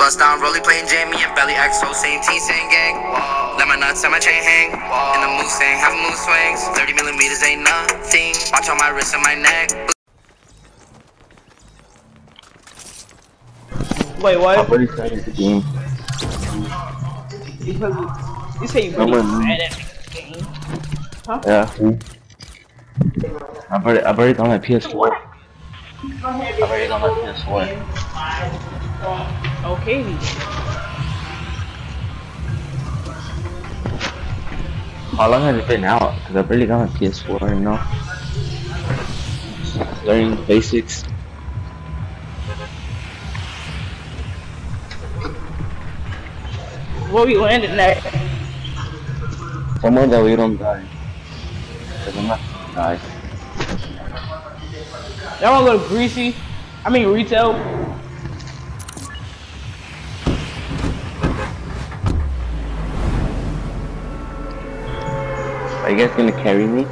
bust down, rolly playing Jamie and belly XO, same T, same gang. Let my nuts and my chain hang. And the moose hang, have moose swings. 30 millimeters ain't nothing. Watch on my wrist and my neck. Wait, what? I've what? already started the game. Because you say you No, really man. bad at this game. Yeah. I've already, I've already got my PS4. I've already got my PS4. Okay. How long has it been out? Because I've already got my PS4 right now. Learning basics. Where we landed at? Somewhere that we don't die. Because I'm not gonna die. Y'all wanna go Greasy? I mean retail. Are you guys gonna carry me?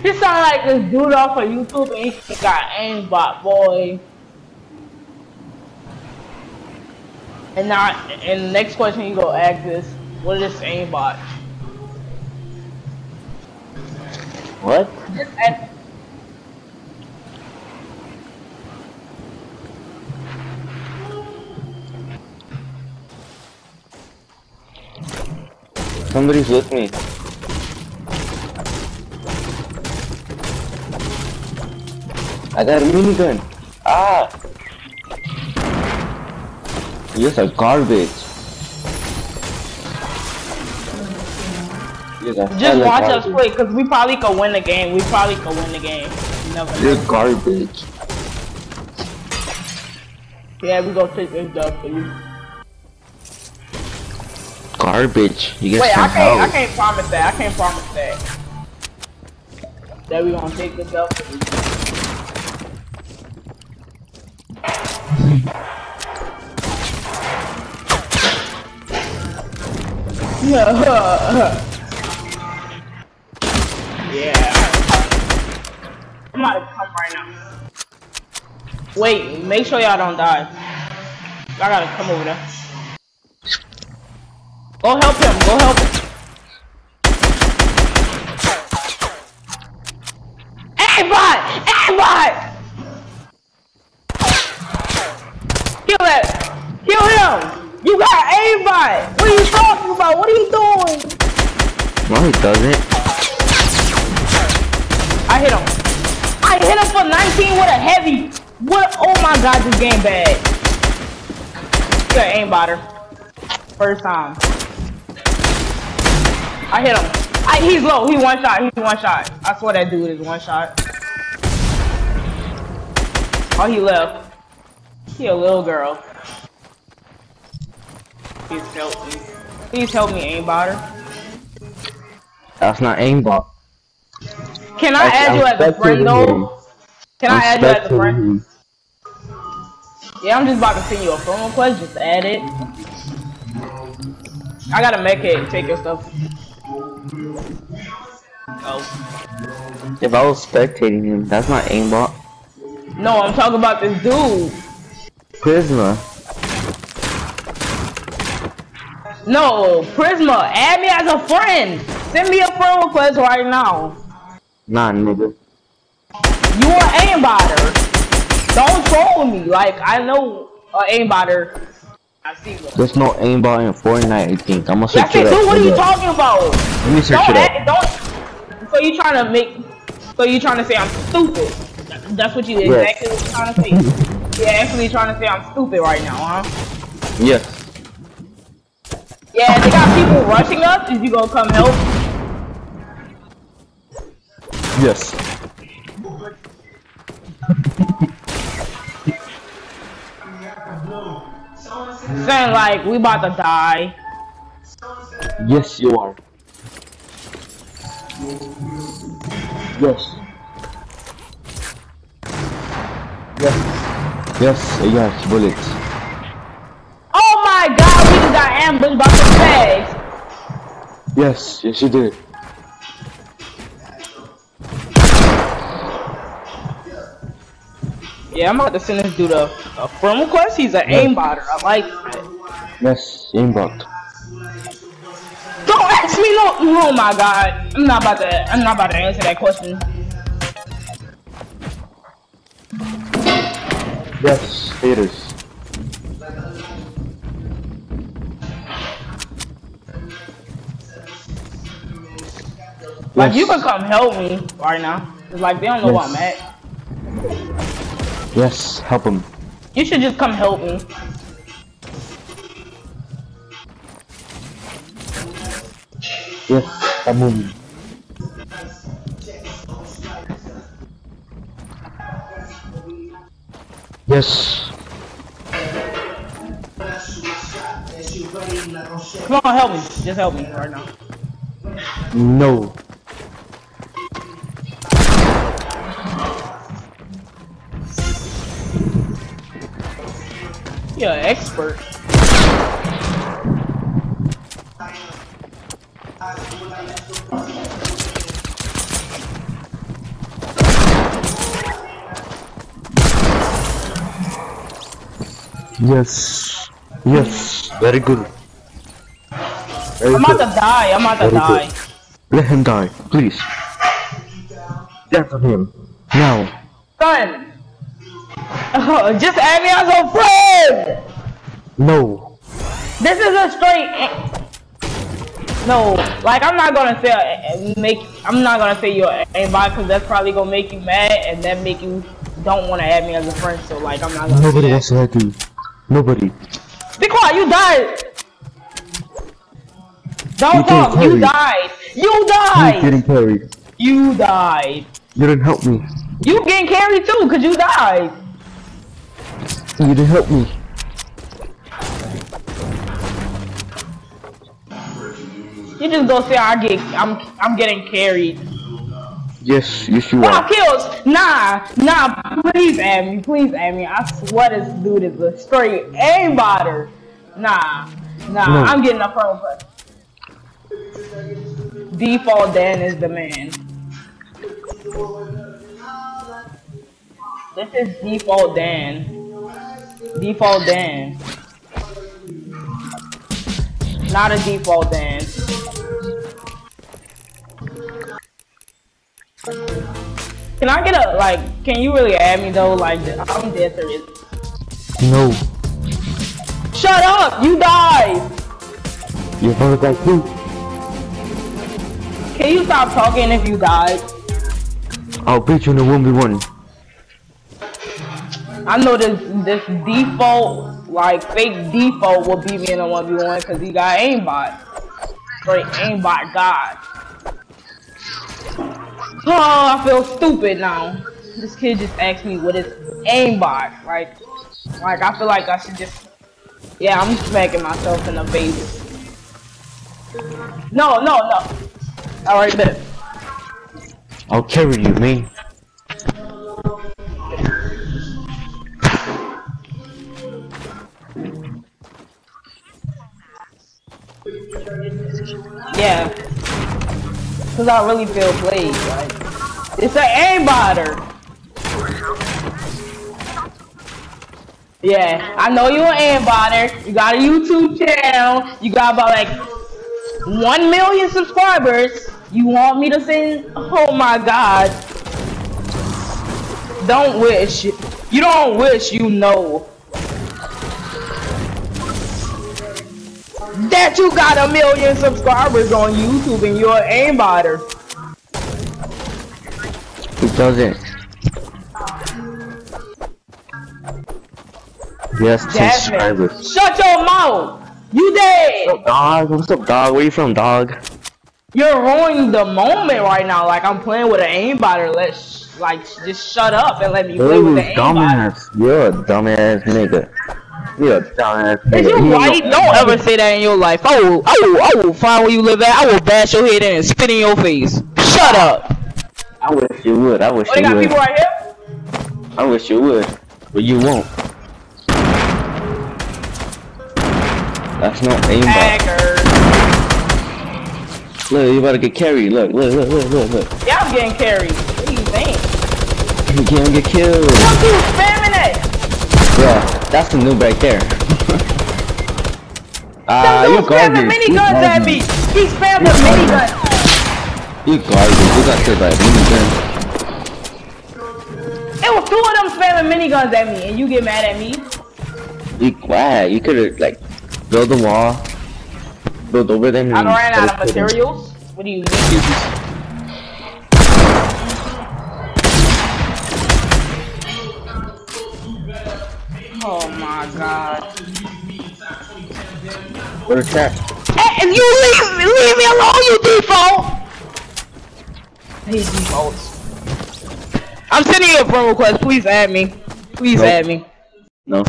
He sound like this dude off of YouTube and he got aimbot boy. And now, and the next question you go ask is, what is this aimbot? What? Just ask, Somebody's with me. I got a minigun. Ah! You're garbage. Just watch us play, cause we probably could win the game. We probably could win the game. You never You're garbage. Yeah, we gonna take this dub for you. Garbage. You guys Wait, I can't I can't promise that. I can't promise that. That we gonna take this up. yeah. I'm about to come right now. Wait, make sure y'all don't die. I gotta come over there. Go help him. Go help him. Aimbot! Aimbot! Kill that! Kill him! You got aimbot! What are you talking about? What are you doing? No, he doesn't. I hit him. I hit him for 19 with a heavy. What? Oh my god, this game bad. Good aimbotter. First time. I hit him. I, he's low. He one shot. He's one shot. I swear that dude is one shot. Oh, he left. He a little girl. Please help me. Please help me, aimbotter. That's not aimbot. Can I add you as a friend though? Can I add you as a friend? Yeah, I'm just about to send you a phone request. Just add it. I gotta make it. Take your stuff. Oh. If I was spectating him, that's not aimbot. No, I'm talking about this dude. Prisma. No, Prisma, add me as a friend. Send me a friend request right now. Nah, nigga. You an aimbotter. Don't troll me. Like, I know a aimbotter. I see one. There's no aimbot in Fortnite, I think. I'm gonna search Yes, it it up. do. What are you up. talking about? Let me search Don't, it up. don't. So you trying to make? So you trying to say I'm stupid? That's what you Yes. exactly what you're trying to say. You're actually trying to say I'm stupid right now, huh? Yes. Yeah, they got people rushing us. Is you gonna come help? Yes. Saying? Like, we about to die. Yes, you are. Yes. Yes. Yes, Yes. bullets. Oh my god, we just got ambushed by the tags! Yes, yes you did. Yeah, I'm about to send this dude a, a friend request. He's an yeah. aimbotter. I like Yes, aimbot. Don't ask me no. Oh my god, I'm not about to. I'm not about to answer that question. Yes, haters. Like you can come help me right now. 'Cause, like they don't know where I'm at. Yes, help him. You should just come help me. Yes, help him. Yes. Come on, help me. Just help me right now. No. You're an expert. Yes. Yes. Very good. Very I'm about good. to die. I'm about to Very die. good. Let him die, please. Death on him. Now. Son. Oh, just add me as a friend. No. This is a straight. No, like I'm not gonna say uh, make. I'm not gonna say you're aimbot because that's probably gonna make you mad and then make you don't want to add me as a friend. So like I'm not gonna. Nobody wants to hurt you. Nobody. Be quiet. You died. Don't You talk. You died. You You died. getting carried. You died. You didn't help me. You getting carried too because you died. You didn't help me. You just go say I get. I'm. I'm getting carried. Yes, yes you Wow, are. kills! Nah, nah, please add me, please add me. I swear this dude is a straight aimbotter. Nah, nah, No. I'm getting a pro but Default Dan is the man. This is default Dan. Default Dan. Not a default Dan. Can I get a like? Can you really add me though? Like, I'm dead serious. No. Shut up! You died. You're gonna die too. Can you stop talking if you died? I'll beat you in a 1v1. I know this this default like fake default will beat me in a one v one because he got aimbot. Straight aimbot god. Oh, I feel stupid now. This kid just asked me what is aimbot. Like, like I feel like I should just. Yeah, I'm smacking myself in the face. No, no, no. All right, bet. I'll carry you, man. Yeah. Cause I really feel played. Like, it's an aimbotter. Yeah, I know you're an aimbotter. You got a YouTube channel. You got about like one million subscribers. You want me to sing? Oh my god! Don't wish. You don't wish. You know. that you got a million subscribers on YouTube and you're an aimbotter. Who doesn't? Yes, 10 subscribers. shut your mouth. You dead. Dog, what's up, dog? Where you from, dog? You're ruining the moment right now. Like I'm playing with an aimbotter. Let's like just shut up and let me play with the dumbass. You're a dumbass nigga. You're a dumbass nigga. Is you white? Don't ever say that in your life. I will, I will, I will find where you live at. I will bash your head in and spit in your face. Shut up. I wish you would. I wish Oh, they you got would. people right here. I wish you would. But you won't. That's not aimbot. Hacker. Look, you about to get carried. Look, look, look, look, look, look. Yeah, I'm getting carried. What do you think? You can't get killed. Fuck you, spamming it! Bro, that's the noob right there. Ah, Some you're dude spammed the garbage. mini You guns at me! He spammed the mini You garbage. You got killed by a minigun. It was two of them spamming miniguns at me, and you get mad at me? You glad you could have like build a wall, build over them. I ran out of kill them. materials. What do you mean? Oh my god. Where's that? Hey, if you leave, leave me alone, you default! I hate defaults. I'm sending you a friend request. Please add me. Please Nope. add me. No.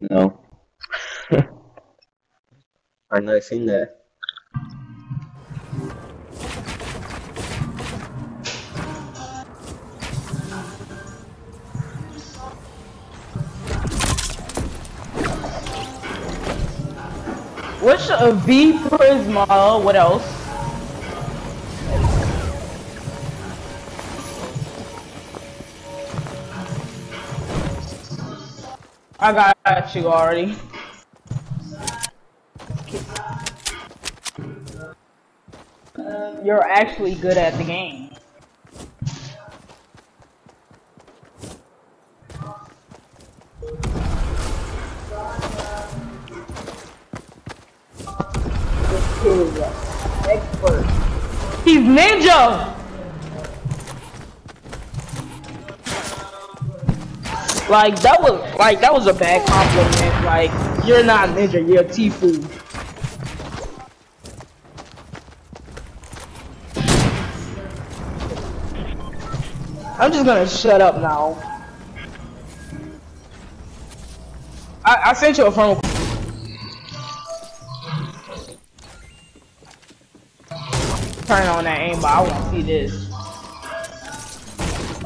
No. I've not seen that. What's a V Prisma? What else? I got you already. You're actually good at the game. Expert. He's ninja. Like that was like that was a bad compliment. Like you're not ninja, you're Tfue. I'm just gonna shut up now. I, I sent you a phone. Turn on that aim, but I want to see this.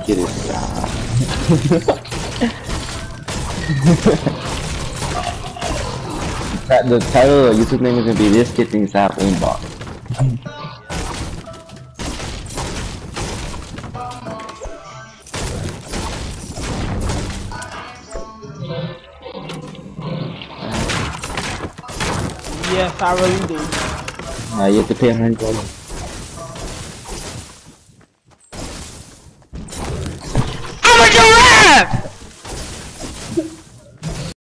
Get it. the title of YouTube name is gonna be This Kid Thinks I Have Aimbot. yes, I really do. Uh, you have to pay hundred dollars.